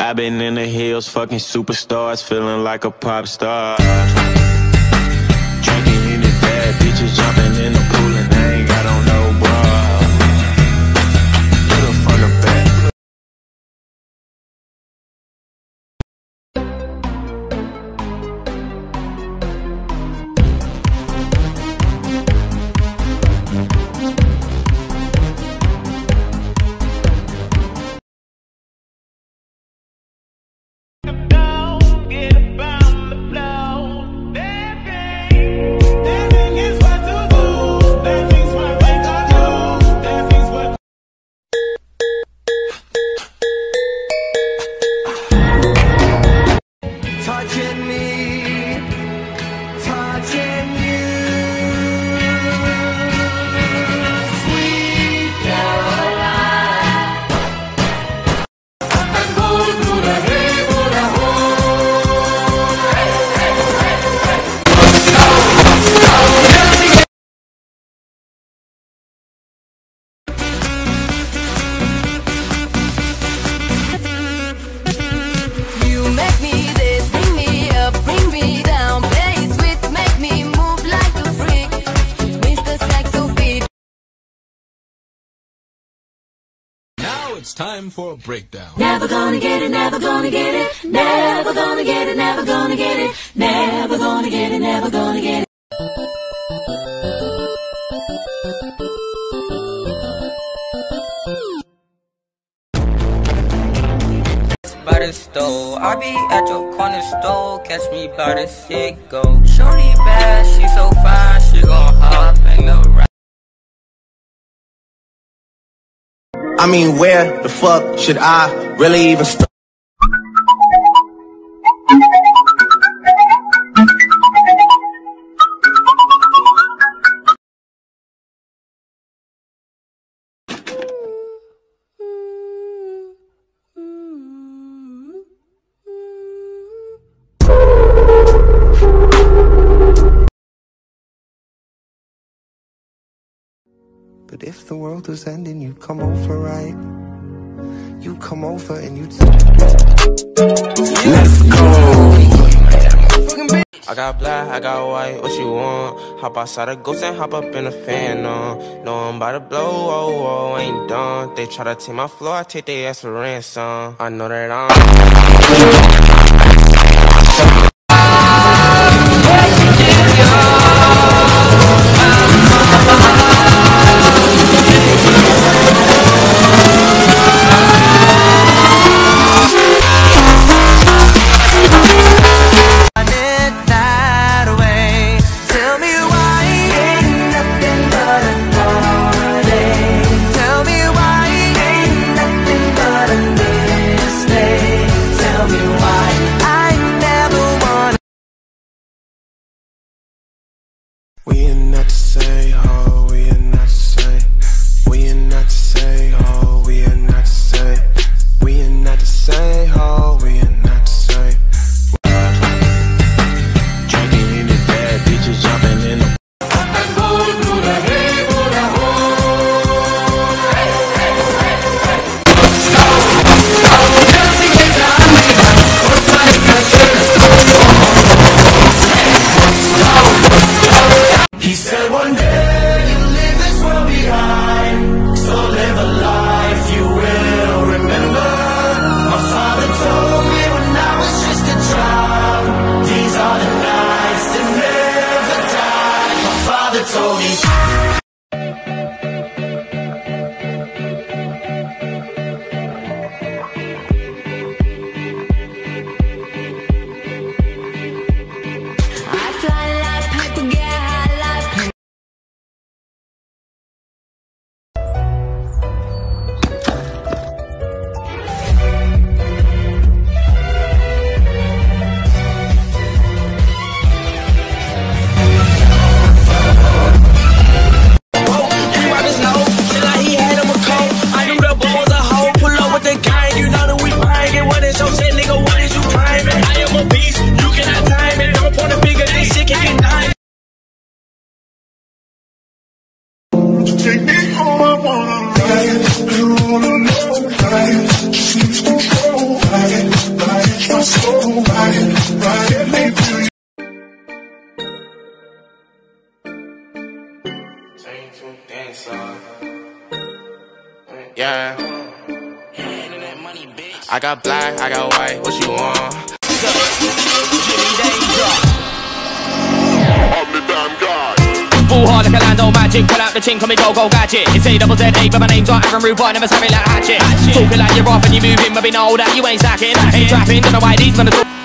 I've been in the hills, fucking superstars, feeling like a pop star. Drinking in the bad bitches, jumping in the pool, and Now it's time for a breakdown. Never gonna get it, never gonna get it. Never gonna get it, never gonna get it. Never gonna get it, never gonna get it. by the stove. I be at your corner store, catch me by the go. Shorty bad, she so fine, she gon' hop in the ride. I mean, where the fuck should I really even start? But if the world was ending, you'd come over, right? You'd come over and you'd. Let's go. I got black, I got white, what you want? Hop outside a ghost and hop up in a fan, no. No, I'm about to blow, oh, oh, ain't done. They try to take my floor, I take their ass for ransom. I know that I'm. He said one day. Yeah. I got black, I got white, what you want? I'm the damn guy. Full hard like a Lando magic, pull out the chink on me go go gadget. It's A double Z A, but my name's not Aaron Rude, but I never something like hatchet. Talking like you're off and you moving, but we know that you ain't stacking. Ain't trapping, don't know why these men are talking.